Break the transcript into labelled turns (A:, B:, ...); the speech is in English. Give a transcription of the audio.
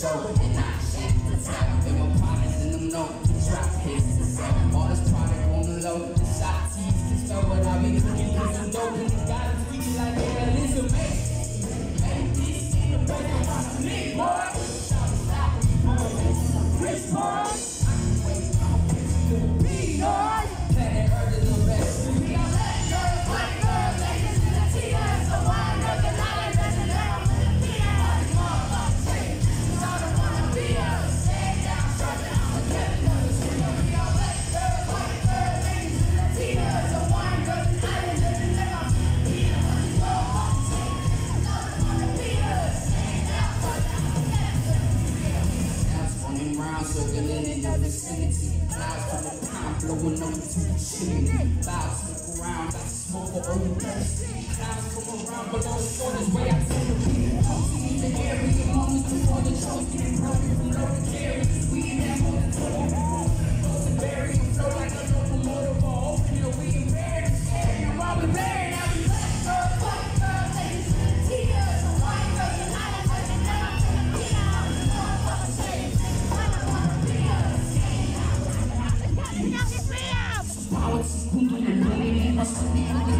A: show. And I shit to top, and my pockets and them notes. Drop cases. to. Gonzo and then in your vicinity. Eyes from the pound blowing up to the chimney. Vibes look around, got smoke all over the dust. Clouds come around below the shortest way I tend to be. Posting in the air, we can only do all the chosen. uma.